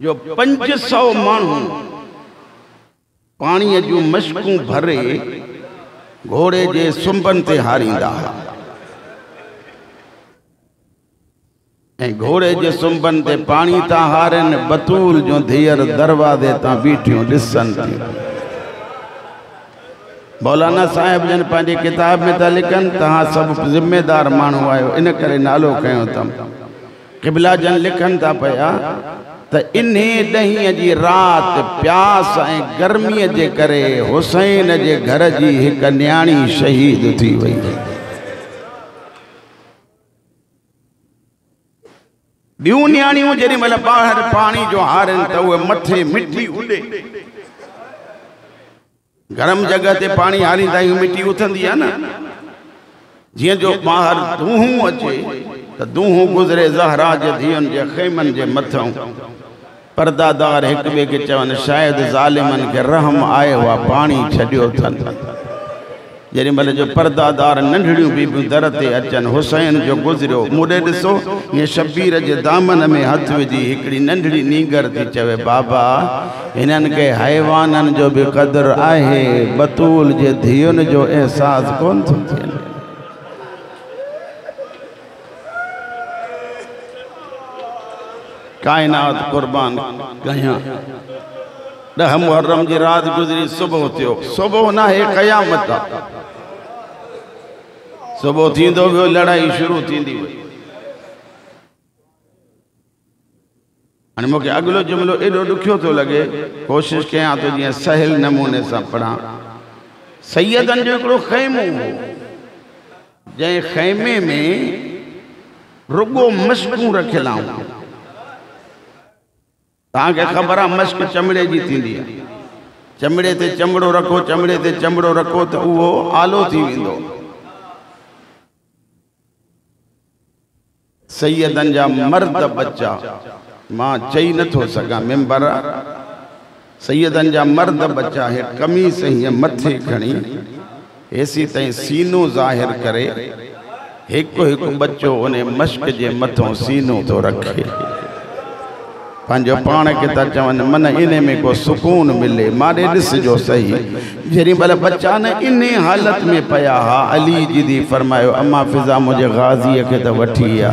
جو پنج سو مانو پانی جو مشکوں بھرے، گھوڑے جے سنبن تے ہاری گھوڑے جے سنبن تے پانی تا ہارن، بطول جو دھیر دروازے تا بیٹھیوں لسن تھی مولانا صاحب جن پانجے کتاب میں تا لکھن تہاں سب ذمہ دار مانو آئے ان کرے نالو کہیں تم۔ قبلہ جن لکھن تا پیا تا انہیں دہیاں جی رات پیاس آئیں گرمی جے کرے حسین جے گھر جی ایک نیانی شہید تھی وئی بیوں نیانیوں جنی ملے باہر پانی جو ہارن تا ہوئے مٹھے مٹی اڑے گرم جگہ تے پانی ہاری دائی مٹی اتھن دیا نا جیئے جو باہر دوہوں اچھے تا دوہوں گزرے زہرا جے دھیون جے خیمن جے پردادار ایک کے چون شاید ظالمن کے رحم آئے ہوا پانی چھڑیو تھن۔ جنہی ملے جو پردادار ننڈھڑیوں بی بھی درتے اچن حسین جو گزریو مڈے ڈسو، یہ شبیر جے دامن میں ہتھ وجی ہکڑی ننڈھڑی نیگر تھی چوے بابا۔ انہن کے حیوانن جو بھی قدر آئے بطول جے دھیون جو احساس کون تھو۔ تھین کائنات قربان گیاں ڈہ محرم جی رات گزری، صبح تیو صبح نہ ہے قیامت صبح تین دو بھی لڑائی شروع تین دی ہوئی انہی اگلو جملو ایڈو دکھیو تو لگے۔ کوشش کہیں آتو جی سہل نمونے سا پڑھا سیدن جو اکڑو خیموں ہو۔ جائیں خیمے میں رگو مشکوں رکھے لاؤں تاں کہ خبرہ مشک چمڑے جی تھی دیا چمڑے تے چمڑو رکھو، چمڑے تے چمڑو رکھو تو وہ آلو تھی ویندو۔ سیدن جا مرد بچہ، ماں چئی نہ تھو سکا ممبر۔ سیدن جا مرد بچہ ہے کمی سے ہی متھے کھڑی ایسی تائیں سینوں ظاہر کرے۔ ایک ایک بچو انہیں مشک جے متھوں سینوں پانے کے تا چون من انہیں میں کو سکون ملے، مارے رس جو صحیح۔ جری بل بچہ نے انہیں حالت میں پیا۔ ہا علی جی جدی فرمائیو، اما فضا مجھے غازی کے تا وٹھیا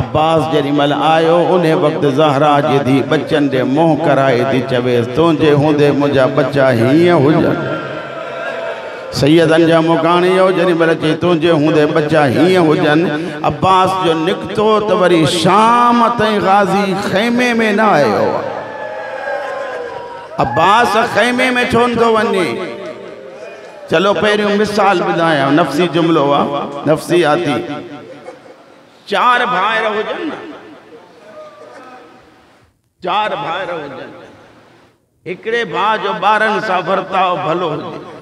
عباس جری مل آئیو، انہیں وقت زہرہ جدی جی بچن دے موہ کرائے دی چویز۔ تونجے ہوں دے مجھا بچہ ہی ہو جا مکانی یو جنی بلے چی تونجے ہوں دے بچہ ہی ہو جن۔ عباس جو نکتو توری شام تین غازی خیمے میں نہ آئے ہو۔ عباس خیمے میں چھون دو ونی۔ چلو پیریوں مثال بدایا نفسی جملو ہوا نفسی آتی۔ چار بھائی رہو جن۔ چار بھائی رہو جن۔ اکڑے بھا جو بارن سا بھرتا ہو، بھلو ہو۔ جن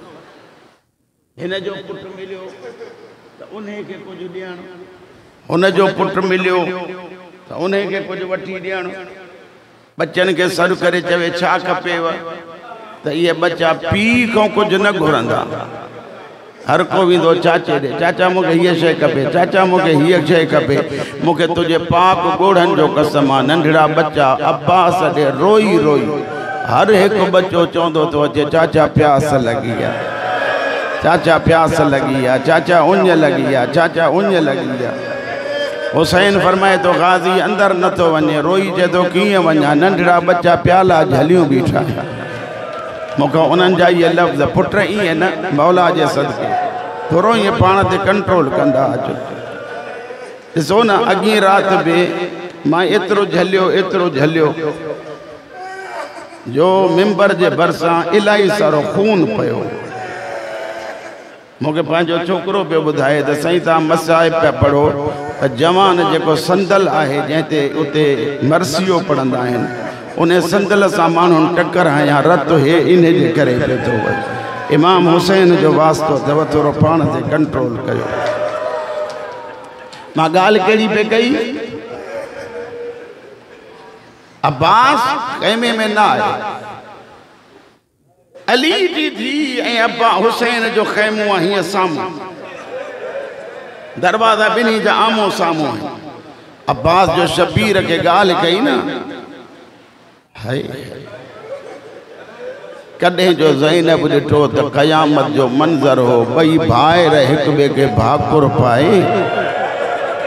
ہن جو پٹ ملیو تو انہیں کے کچھ ڈیانو ہن جو پٹ ملیو تو انہیں کے کچھ وٹی ڈیانو بچن کے سر کرے چوے چھا کپے و تو یہ بچہ پی کو کچھ نہ گھرندا ہر کو بھی دو چاچے دے چاچا مکہ یہ شے کپے چاچا مکہ یہ شے کپے مکہ تجھے پاک گوڑھن جو قسمہ ننڈڑا بچہ عباس دے روئی روئی ہر ایک بچو چوندو تو اچھے چاچا پیاس لگی چاچا پیاس لگی ہے چاچا انج لگی ہے چاچا انج لگی ہے حسین فرمائے تو غازی اندر نہ تو ونجے روئی جے تو کیے ونجا ننڈڑا بچہ پیالا جھلیوں بیٹھا۔ ہے موقع انہن جا یہ لفظ پٹر ہی ہے نا، مولا جے صدقے۔ تھورو یہ پانا تے کنٹرول کندہ آجو اسو نا اگی رات بے، ماں اترو جھلیو اترو جھلیو۔ جو ممبر جے برساں، الہی سارو خون پیو۔ موقع پانچو چھوکرو پہ بدھائے دا سائیں تا مسائب پہ پڑھو۔ جوان جے کو سندل آئے جہتے اتے مرسیو پڑھندا ہیں انہیں سندل سامان ان ٹکر ہیں یہاں رت ہے، انہیں جے کرے پہ تو امام حسین جو واسطو دوتو رو پان کنٹرول کرو ماں گال کیڑی پہ گئی عباس خیمے میں نہ آئے۔ علی جی تھی، اے ابا حسین جو خیمو ہی سامو دروازہ بنی جا آمو سامو ہے عباس جو شبیر کے گال کئی نا۔ ہے کڈیں جو زینب ڈٹھو تو قیامت جو منظر ہو، بئی بھائے رہے کبے کے بھاکر پائے۔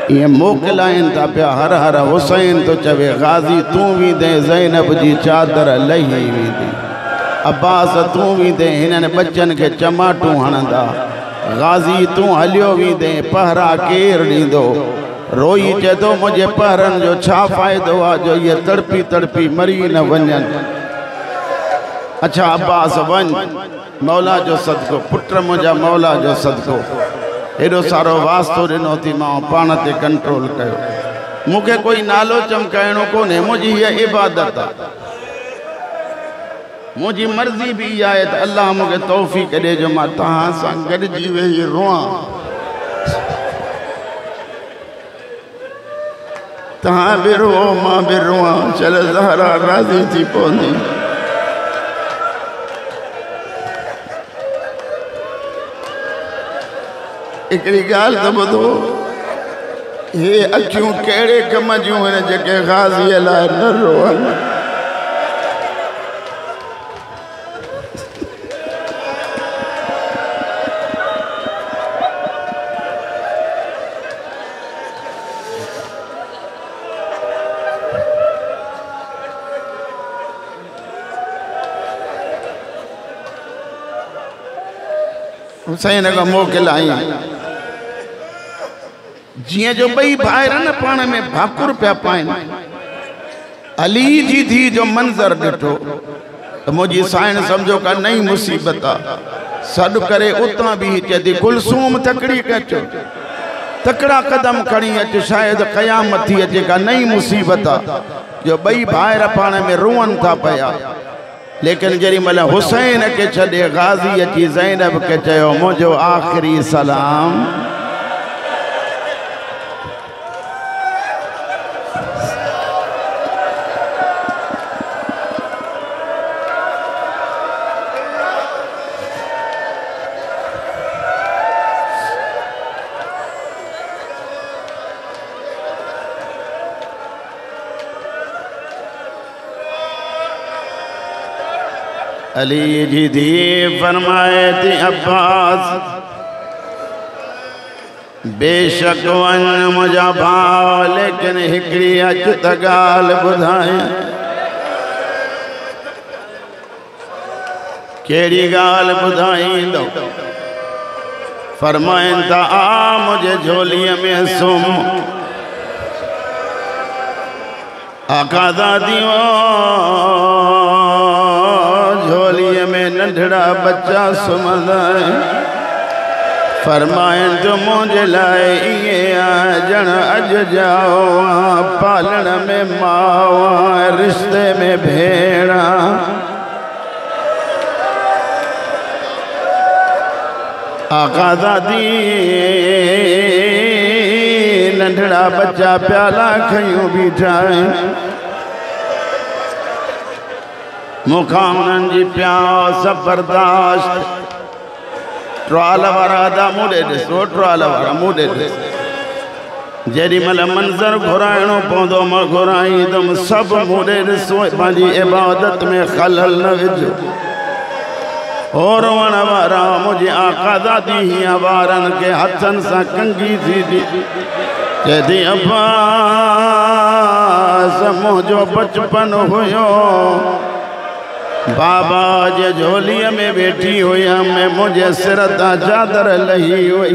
یہ موکلائن تا پیا، ہر ہر حسین تو چوے غازی توں بھی دے زینب جی چادر لہی بھی دے عباس توں بھی دے ہنن بچن کے چماٹوں ہندا غازی توں ہلیو بھی دے، پہرا کیر نہیں دو۔ روئی چے دو مجھے پہرن جو چھا فائدو آ جو یہ تڑپی تڑپی مری نہ ونجن۔ اچھا عباس ون۔ مولا جو صدقو پٹر مجھا مولا جو صدقو۔ ایڈو سارو واسطو رنو تھی ماں پانتے کنٹرول کہو مکہ کوئی نالو چمکائنو کو نے مجھے یہ عبادت۔ مجھے مرضی بھی آئے تو اللہ مجھے توفیق دے جو ماں تہاں ساں سانگر جیوے یہ روان تہاں بھی رو ماں بھی روان چلے زہرہ راضی تھی پوندی۔ ایکڑی گال تو بدو یہ اچھوں کیڑے کم جوں ہیں جکے غازی اللہ نہ روان حسین کا موکل آئی جیئے جو بئی بھائرن پانے میں بھاکر پہ پائیں علی جی تھی جو منظر ڈٹھو مجھے سائن سمجھو کا نئی مصیبتا سڑ کرے اتنا بھی چیدی کلسوم تکڑی کچو تکڑا قدم کھڑی اچ شاید قیامت تھی اچے کا نئی مصیبتا جو بئی بھائر پانے میں روان تھا پیا لیکن جری ملہ حسین کے چھڑے غازی اچھی زینب کے چہو مجھو آخری سلام علی جی دی فرمائے تھی عباس۔ بے شک ون مجھا بھاؤ لیکن ہکڑی اچ تگال بدھائیں۔ کیڑی گال بدھائیں دو۔ فرمائیں تا آ، مجھے جھولی میں سم آقا دادیوں میں بچہ سمدائیں فرمائیں تو مجھے لائے، یہ آجن اج جاؤ، پالن میں ماؤ، رشتے میں بھیڑا۔ آقا دادی نڈھڑا بچہ پیالا کھئیوں بھی مقامنن جی پیاو زبرداشت ٹرال وارا دا موڑے دس وہ ٹرال وارا موڑے دس جیڑی مل منظر گھرائنو پوندو، ما گھرائیں دم سب موڑے دس پانجی عبادت میں خلل نہ وجو۔ اور وانا وارا مجھے آقا دادی ہی آوارن کے حتن سا کنگی تھی دی۔ کہتی عباس مجھو بچپن ہوئیو بابا جے جھولی میں بیٹھی ہوئی ہمیں مجھے سرطا چادر لہی ہوئی۔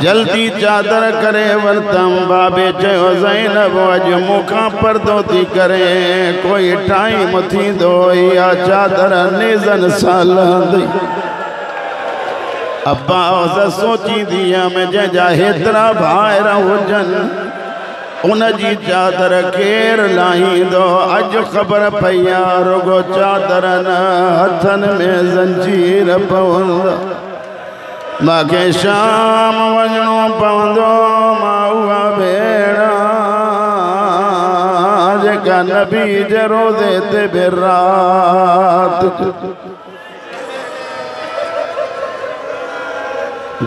جلدی چادر کرے ورتم بابے چہو زینب اج مکھاں پر دوتی کرے۔ کوئی ٹائم تھی دو یا چادر نیزن سالان دی۔ ابا اوزا سوچی دیا، میں جے جا ہترا بھائی رہو جن۔ ان جی چادر کیر لائیں دو اج خبر پیا رگو چادرن ہتھن میں زنجیر پوندو ماں کے شام وجنو پوندو ماں بیڑا جگہ نبی جرو دیتے برات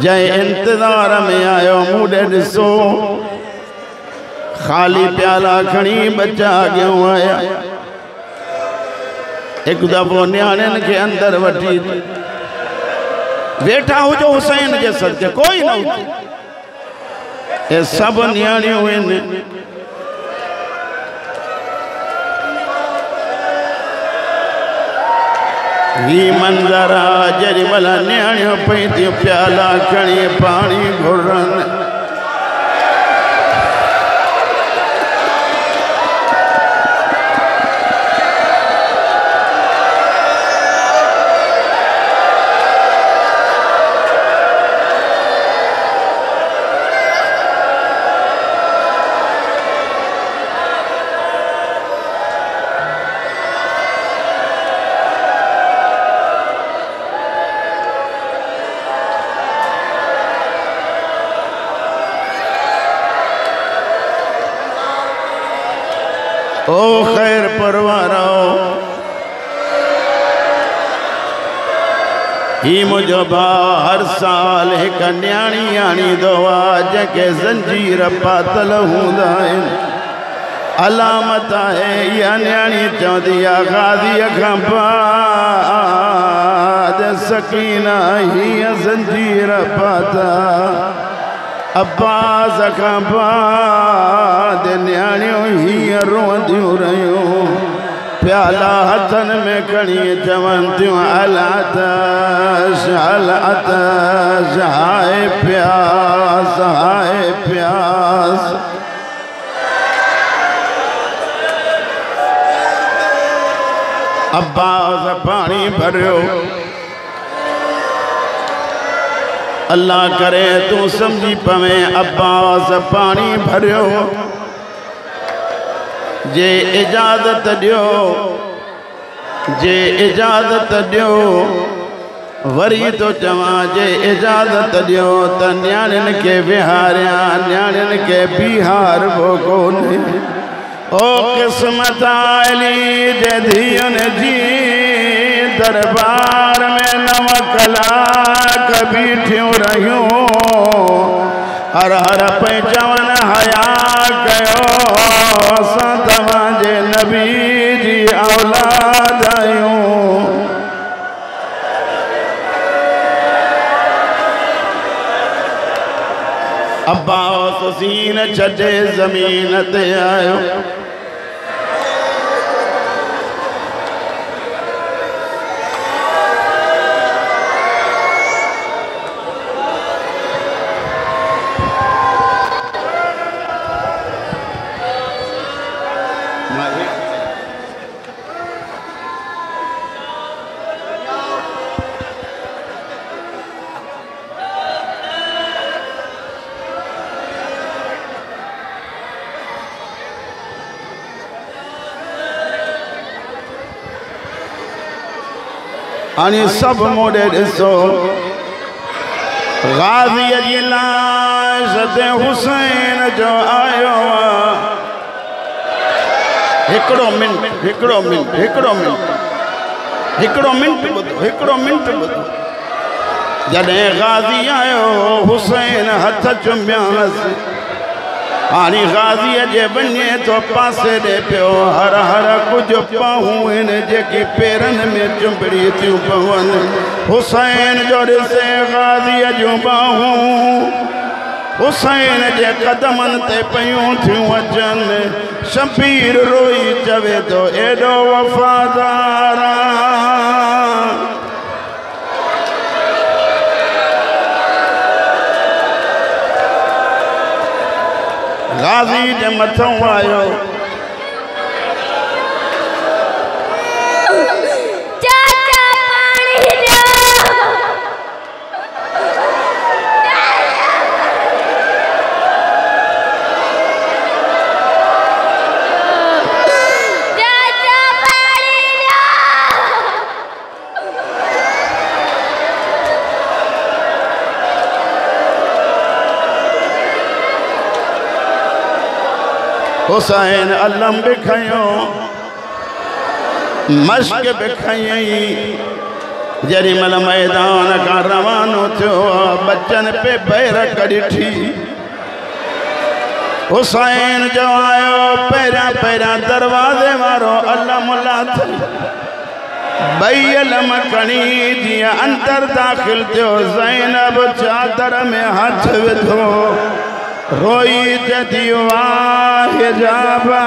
جائے انتظار میں آئے موڑے ڈسو خالی پیالہ کھڑی بچہ گیوں آیا۔ ایک دفعہ نیانن کے اندر وٹی۔ بیٹھا ہو جو حسین کے صدقے، کوئی نہ ہوتی یہ سب نیانی ہوئے نے۔ ہی منظر آجری ملا نیانیوں پیتی پیالا کھڑی پانی گھرن۔ او خیر پروارو ہی مجھو با ہر سال ایک نیانی آنی دعا جکے زنجیر پاتل ہوں دائن علامت ہے یا نیانی چودیا غازی اکھاں بعد سکینہ ہی زنجیر پاتل عباس کا بعد نیانیوں ہی روندیوں رہیوں پیالہ حتن میں کڑی جوانتیوں علاتش علاتش ہائے پیاس ہائے پیاس عباس پانی بھریو اللہ کرے تو سمجھی پویں عباس پانی بھریو۔ جے اجازت دیو، جے اجازت دیو۔ وری تو چواں، جے اجازت دیو۔ تا نیانن کے بہاریاں نیانن کے بیہار وہ کونے او قسمت آئلی جے دھیون جی دربار میں نوکلا کبھی رہیوں، ہر ہر پہچان حیاء کہو، سنت مانجے نبی جی اولاد آئیوں عباس سین چھٹے زمین تے آئیوں۔ آنی سب موڑے ڈسو غازی جی لاشت حسین جو آئیو ہکڑو منٹ ہکڑو منٹ ہکڑو منٹ ہکڑو منٹ بدو ہکڑو منٹ بدو جڑے غازی آئیو حسین ہتھ چمبیاں سے آنی غازی جے بنیے تو پاسے دے پیو ہر ہر کچھ پاہوں ان جے کی پیرن میں چمبڑی تیوں پہون حسین جو رسے غازی جو باہوں حسین جے قدمن تے پیوں تیوں اجن شبیر روئی چوے تو ایڈو وفادارا غازی جے متھوں چاچا پانی دو چاچا پانی دو حسین علم بکھائیوں مشک بکھائییں جری مل میدان کا روانو تھو بچن پہ بیر کڑی تھی۔ حسین جو آئیو پیرا پیرا دروازے مارو، علم اللہ تھی بھئی علم کنی دیا انتر داخل تیو زینب چادر میں ہاتھ ودھو روئی جدیو آہ جابا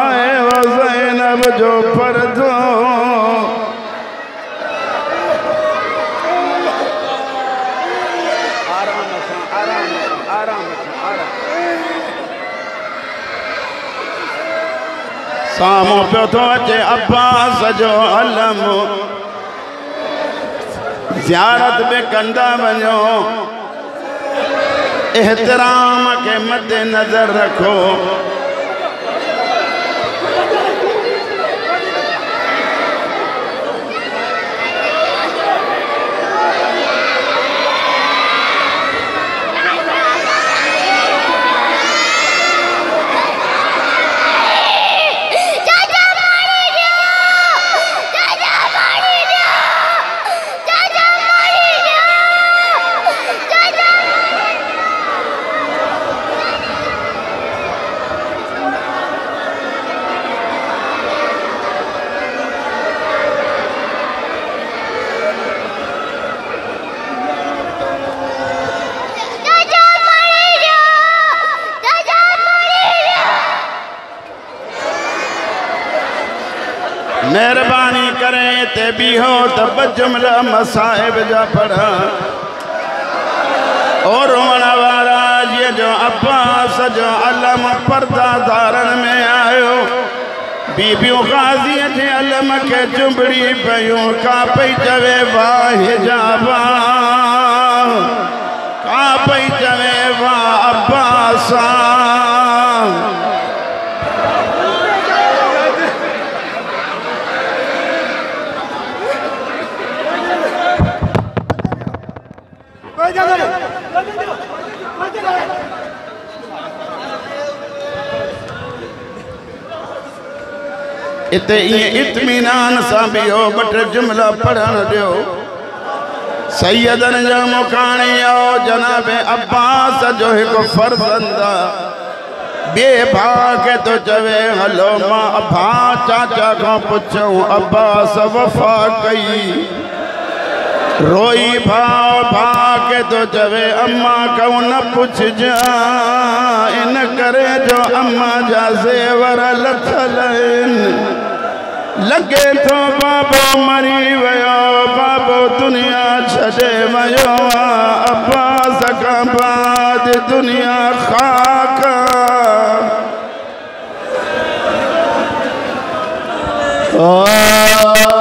آئے وہ زینب جو پردو آرام اساں آرام آرام آرام سامو پہ تو اچھے احترام کے مد نظر رکھو۔ مہربانی کریں تے بھی ہو تب جملہ مسائب جا پڑھا۔ اور رونا وارا یہ جو عباس، جو علم پردہ دارن میں آئیو بی بیو غازی جے علم کے جمبڑی پیوں کا پئی جوے واہ جابا کا پئی جوے واہ عباسا اتے یہ اتمینان سا بھی ہو بٹ جملہ پڑھن دیو سیدن جو مکانی او جناب عباس جو ایک فرزندہ بے بھاگ تو چوے ہلو ماں بھا چاچا کو پچھوں عباس وفا کئی روئی بھاؤ بھاگ تو چوے اماں کو نہ پچھ جا ان کرے جو اماں جا زیور لتھلین لگے تو بابو مری ویو بابو دنیا چھڑے ویو عباس کا بعد دنیا خاکا آہ